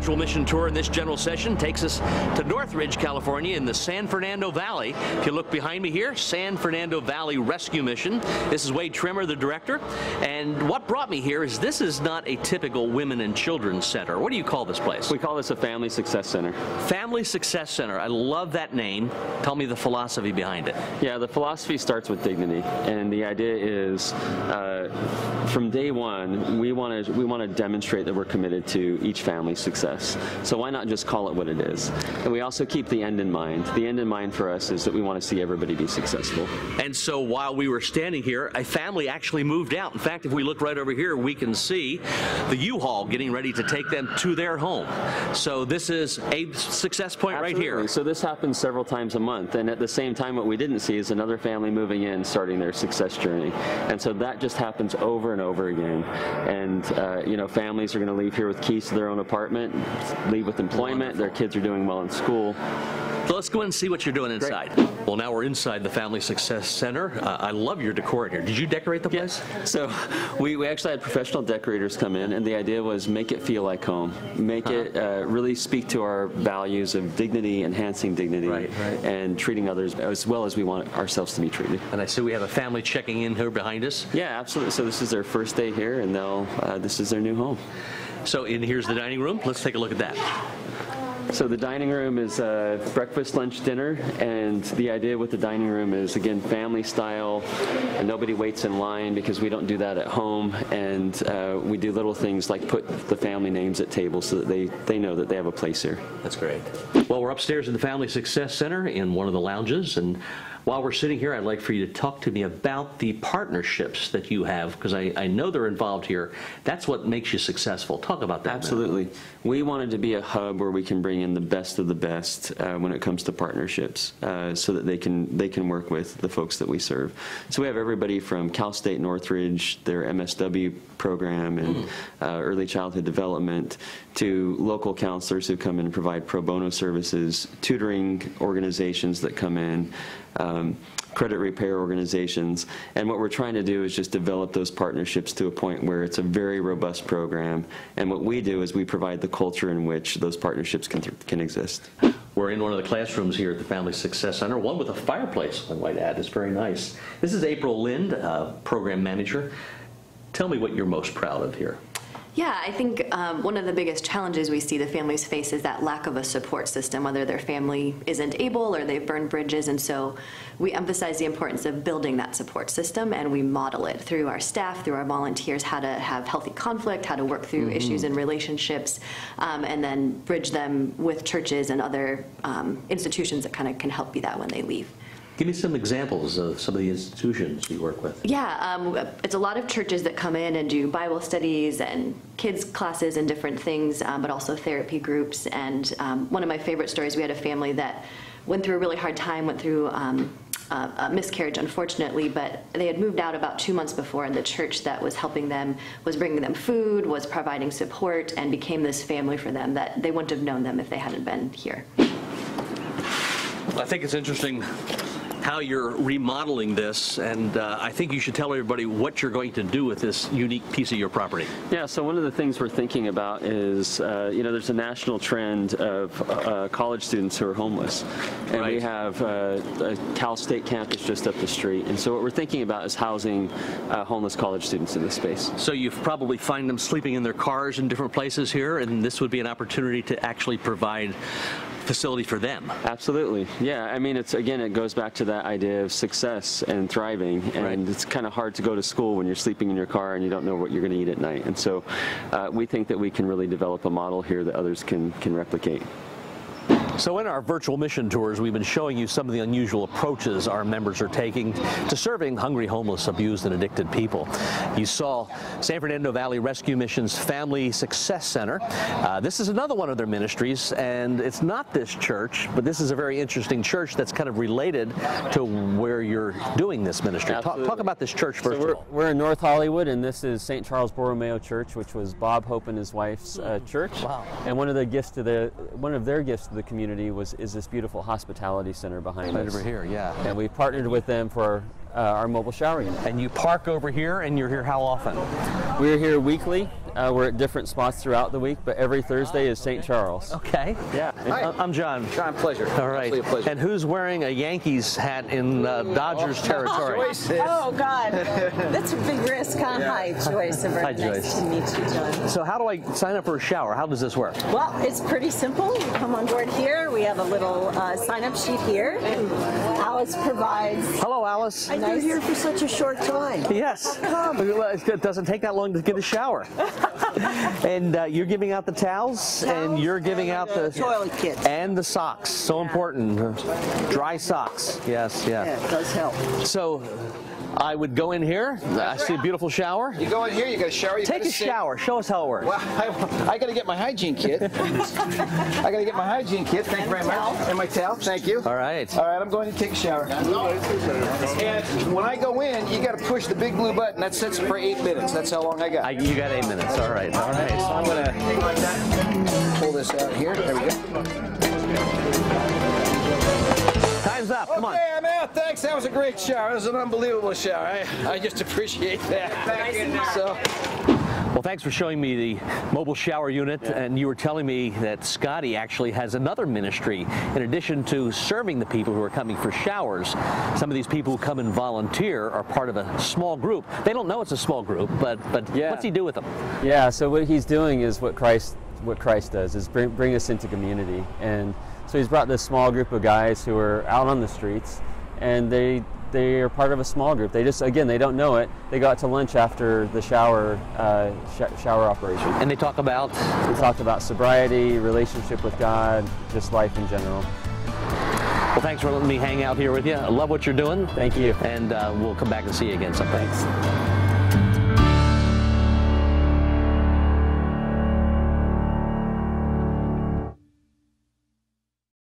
virtual mission tour in this general session takes us to Northridge, California in the San Fernando Valley. If you look behind me here, San Fernando Valley Rescue Mission. This is Wade Trimmer, the director. And what brought me here is this is not a typical women and children's center. What do you call this place? We call this a Family Success Center. Family Success Center. I love that name. Tell me the philosophy behind it. Yeah, the philosophy starts with dignity, and the idea is uh, from day one we want to we want to demonstrate that we're committed to each family's success. So why not just call it what it is? And we also keep the end in mind. The end in mind for us is that we want to see everybody be successful. And so while we were standing here, a family actually moved out. In fact, if we look right over here, we can see the U-Haul getting ready to take them to their home. So this is a success point Absolutely. right here. So this happens several times a month, and at the same time, what we didn't see is another family moving in, starting their success journey. And so that just happens over and over again. And uh, you know, families are going to leave here with keys to their own apartment, leave with employment. Their kids are doing well in school. So let's go in and see what you're doing inside. Well, now we're inside the Family Success Center. Uh, I love your decor in here. Did you decorate the place? So we, we actually had professional decorators come in, and the idea was make it feel like home. Make it uh, really speak to our values of dignity, enhancing dignity, Right, right. and treating others as well as we want ourselves to be treated. And I see we have a family checking in here behind us. Yeah, absolutely. So this is their first day here, and they'll uh, this is their new home. So in here's the dining room. Let's take a look at that. So the dining room is uh, breakfast, lunch, dinner, and the idea with the dining room is again family style, and nobody waits in line because we don't do that at home, and uh, we do little things like put the family names at tables so that they they know that they have a place here. That's great. Well, we're upstairs in the Family Success Center in one of the lounges, and while we're sitting here, I'd like for you to talk to me about the partnerships that you have, because I, I know they're involved here. That's what makes you successful. Talk about that. Absolutely. We wanted to be a hub where we can bring in the best of the best uh, when it comes to partnerships, uh, so that they can they can work with the folks that we serve. So we have everybody from Cal State Northridge, their MSW program and uh, early childhood development, to local counselors who come in and provide pro bono services, tutoring organizations that come in. Um, credit repair organizations. And what we're trying to do is just develop those partnerships to a point where it's a very robust program. And what we do is we provide the culture in which those partnerships can, can exist. We're in one of the classrooms here at the Family Success Center, one with a fireplace, I might add. It's very nice. This is April Lind, uh, program manager. Tell me what you're most proud of here. Yeah, I think um, one of the biggest challenges we see the families face is that lack of a support system, whether their family isn't able or they've burned bridges. And so we emphasize the importance of building that support system and we model it through our staff, through our volunteers, how to have healthy conflict, how to work through issues in relationships, um, and then bridge them with churches and other um, institutions that kind of can help be that when they leave. Give me some examples of some of the institutions you work with. Yeah, um, it's a lot of churches that come in and do Bible studies and kids classes and different things, um, but also therapy groups. And um, one of my favorite stories, we had a family that went through a really hard time, went through um, a, a miscarriage, unfortunately, but they had moved out about two months before, and the church that was helping them was bringing them food, was providing support, and became this family for them that they wouldn't have known them if they hadn't been here. I think it's interesting how you're remodeling this, and uh, I think you should tell everybody what you're going to do with this unique piece of your property. Yeah, so one of the things we're thinking about is, uh, you know, there's a national trend of uh, college students who are homeless. And we have uh, a Cal State campus just up the street. And so what we're thinking about is housing uh, homeless college students in this space. So you probably find them sleeping in their cars in different places here, and this would be an opportunity to actually provide facility for them. Absolutely. Yeah, I mean, it's again, it goes back to that idea of success and thriving. And Right. it's kind of hard to go to school when you're sleeping in your car and you don't know what you're going to eat at night. And so uh, we think that we can really develop a model here that others can, can replicate. So in our virtual mission tours, we've been showing you some of the unusual approaches our members are taking to serving hungry, homeless, abused, and addicted people. You saw San Fernando Valley Rescue Mission's Family Success Center. Uh, this is another one of their ministries, and it's not this church, but this is a very interesting church that's kind of related to where you're doing this ministry. Talk, talk about this church first So we're, of all. we're in North Hollywood, and this is St. Charles Borromeo Church, which was Bob Hope and his wife's uh, church. Wow. And one of the gifts to the one of their gifts to the community was is this beautiful hospitality center behind Right us. over here, yeah. And we partnered with them for uh, our mobile shower unit. And you park over here, and you're here how often? We're here weekly, Uh, we're at different spots throughout the week, but every Thursday is St. Charles. Okay. Yeah. I- I'm John. John, pleasure. All right. Absolutely a pleasure. And who's wearing a Yankees hat in uh, Dodgers territory? Joyce Oh, God. That's a big risk, huh? Hi, Joyce. Very Hi, nice Joyce. to meet you, John. So how do I sign up for a shower? How does this work? Well, it's pretty simple. You come on board here. We have a little uh, sign-up sheet here. Alice provides Hello, Alice. a nice... here for such a short time. Yes. Well, It doesn't take that long to get a shower. and uh, you're giving out the towels, and you're giving and out the the toilet kits. and the socks. So important. Dry socks. Yes, Yeah, yeah. it does help. So I would go in here. I see a beautiful shower. You go in here, you got a shower. You Take a sit- shower. Show us how it works. Well, I, I got to get my hygiene kit. I got to get my hygiene kit. Thank you very much. And my towel. Thank you. All right. All right, I'm going to take a shower. And when I go in, you got to push the big blue button. That sits for eight minutes. That's how long I got. I, you got eight minutes. All right. All So. I'm going to pull this out here. There we go. Time's up. Come on. Okay, I'm out. Thanks. That was a great shower. It was an unbelievable shower. I, I just appreciate that. So, Well, thanks for showing me the mobile shower unit. And you were telling me that Scotty actually has another ministry. In addition to serving the people who are coming for showers, some of these people who come and volunteer are part of a small group. They don't know it's a small group, but but Yeah. what's he do with them? Yeah, so what he's doing is what Christ what Christ does is bring, bring us into community. And so he's brought this small group of guys who are out on the streets and they they are part of a small group. They just again they don't know it. They go out to lunch after the shower uh, sh- shower operation. And they talk about We talked about sobriety, relationship with God, just life in general. well, thanks for letting me hang out here with you. I love what you're doing. Thank you. And uh, we'll come back and see you again sometime.